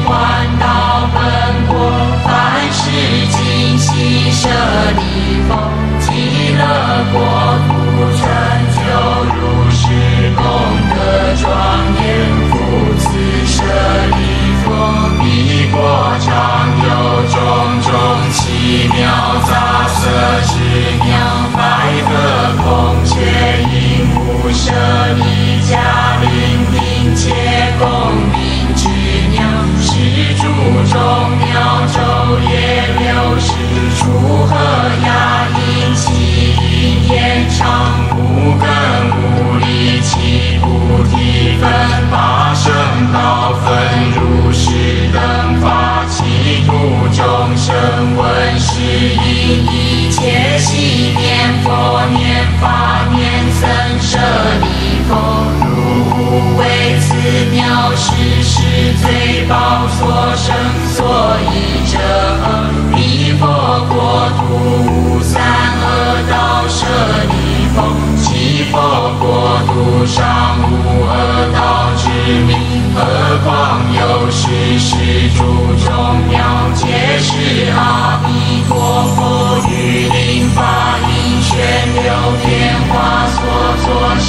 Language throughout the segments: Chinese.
是还到本国，凡是尽心舍利弗，极乐国土成就如是功德庄严，复次舍利弗，彼国常有种种奇妙杂色之鸟，白鹤、孔雀、鹦鹉、舍利、是诸种鸟，昼夜流逝，出和雅音，其音延长，无根无力，其菩提分八圣道分如是等法，其土众生闻是因一切悉念佛念法念僧舍利，无为此鸟是是最报所生所依者，彼佛国土无三恶道舍利弗，其佛国土上无恶道之名，何况有是是诸众妙，皆是阿弥陀佛于灵法音旋流变化所作舍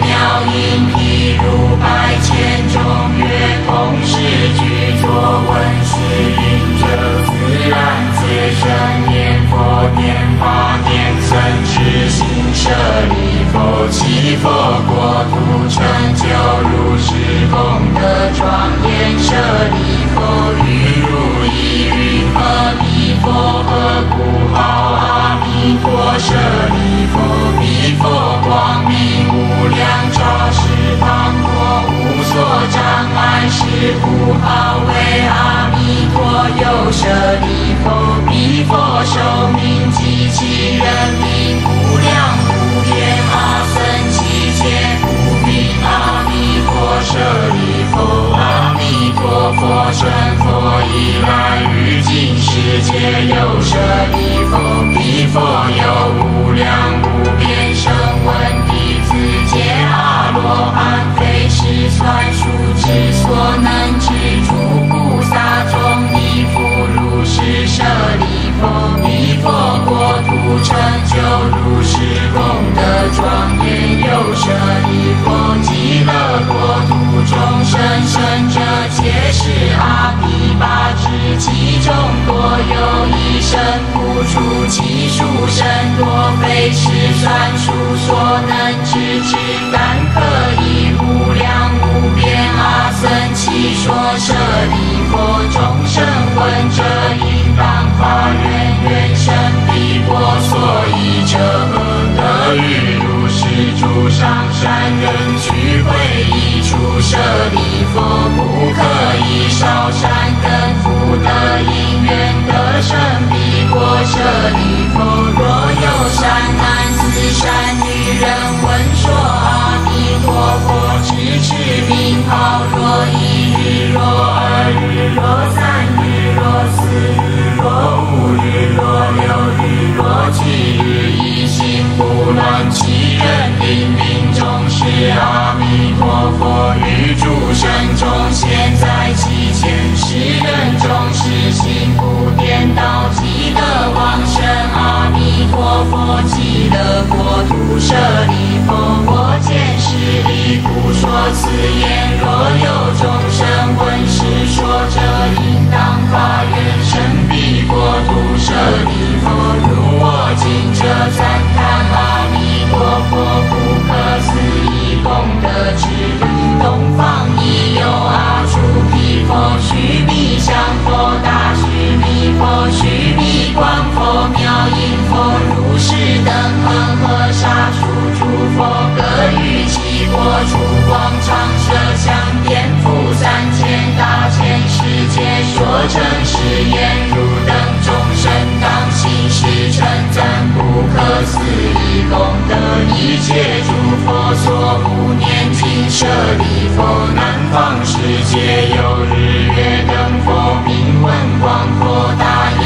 妙音，譬如百千种月，同时具作闻是音者，自然皆生念佛念法念僧之心舍利弗，其佛国土成就如是功德庄严舍利弗，于如意云何彼佛何故号阿弥陀舍利弗，彼佛光明无量，照十方国，无所障碍，是故号为阿弥陀有舍利弗，彼佛寿命及其人民无量无边，阿僧祇劫故名阿弥陀舍利弗，陀佛成佛以来，于今世界有舍利弗，彼佛有无量无边声闻弟子皆阿罗汉，非是算数之所能知，诸菩萨众亦复如是舍利弗，彼佛国土成就如是功的庄严有舍利弗，极乐国土众生生者皆是阿毗跋致，其中多有一生不出，其数甚多，非是算数所能知之，但可以无量无边阿僧祇说舍利弗，众生闻者应当发愿，愿生比摩所以者何？得雨如是诸上善人聚会一处，舍利弗，不可以烧山根福德因缘得生彼国。舍利。佛，若有善男子、善女人，闻说阿弥陀佛，执持名号，若一日，若二日，若三日，若四日，若五日，舍利弗，我见势利故说此言。若有众生闻是说者，应当发愿生彼国土舍利弗。如我今者赞叹阿弥陀佛不可思议功德之力。东方已有阿处毗佛、须弥相佛、大须弥佛、须弥光佛、妙音佛、是等恒河沙数诸佛，各于其国出光常舍相，遍覆三千大千世界，说成是言，如等众生当信是称赞不可思议功德，一切诸佛所不念经舍利佛，南方世界有日月等佛、明文光佛、大眼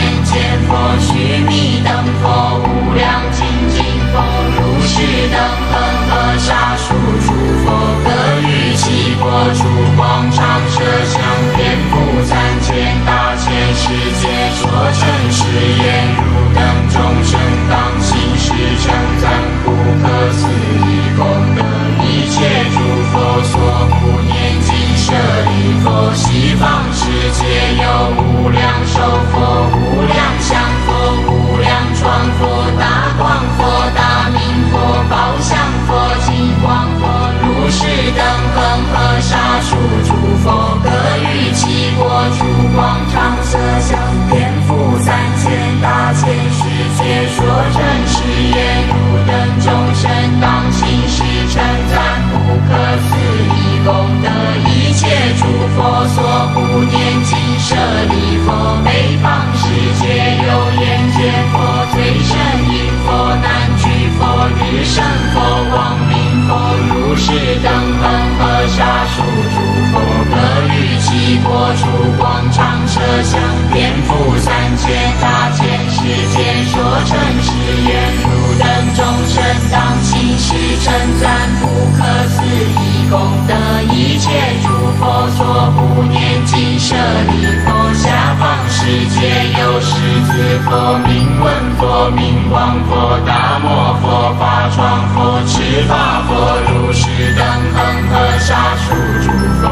成是言，如等众生当信是称赞不可思议功德，一切诸佛所护念经舍利弗，西方世界有无量寿佛、无量相佛、无量光佛、大光佛、大明佛、宝相佛、金光佛、如是等恒河沙数诸佛，各于其国出光常舍相，千大千世界，说成是言，汝等众生当信是称赞不可思议功德，一切诸佛所不念经舍利弗，北方世界有眼见佛、最胜音佛、南俱佛、日生佛、光明佛、如是等恒河沙数诸佛，各于其国出光常舍相，遍覆三千大千世界，说成是言，汝等众生当信是称赞不可思议功德，一切诸佛所不念经舍利佛，下方世界有狮子佛、明文佛、明光佛、大摩佛、法幢佛、持法佛、如是等恒河沙数诸佛，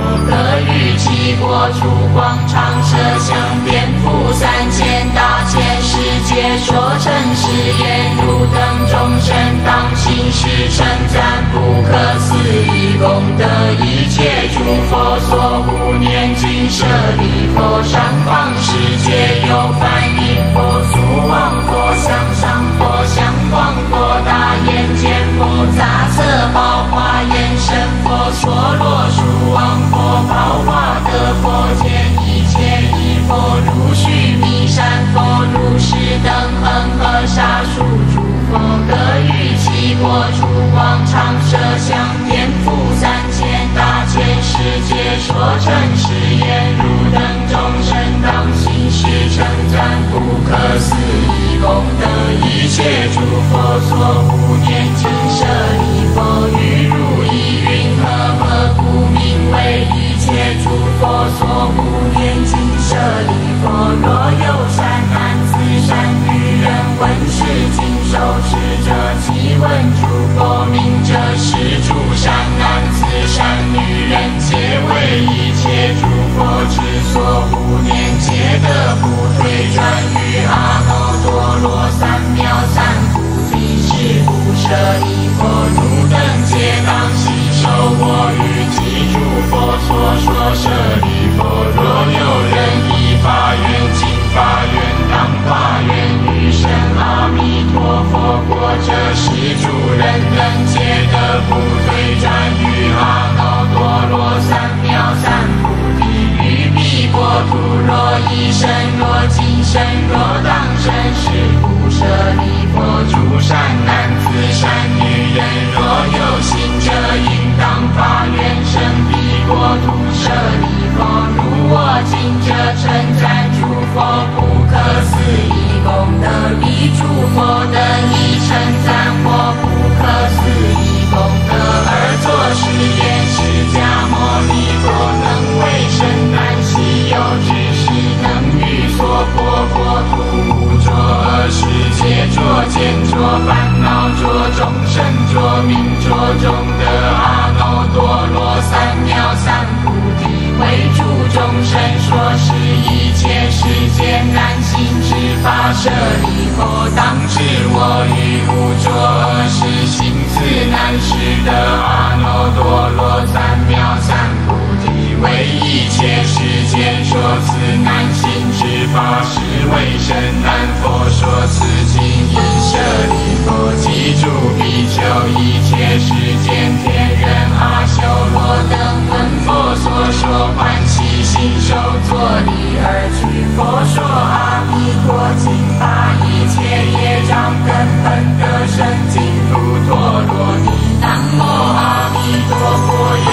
各于其国出光常舍相，遍覆三千大千世界，说成是言，汝等众生当心是称赞不可思议功德，一切诸佛所无念经舍利佛，上方世界有梵音佛、苏王佛、向上佛、相光佛、大眼见佛、杂色宝、娑罗树王佛、宝华德佛、见一切一佛、如须弥山佛、如是等恒河沙数诸佛，各于其国诸王常舍相，遍覆三千大千世界，说成是言，汝等众生当信是称赞不舍利弗，当知我于无着，是行自难施的阿耨多罗三藐三菩提，为一切世间说慈难行之法，是为身难佛说此经。舍利弗，极住比丘，一切世间天人阿修罗等闻佛所说，欢喜心受，作礼而去。佛说阿弥陀。一切业障根本的身尽不陀罗尼，南无阿弥陀佛。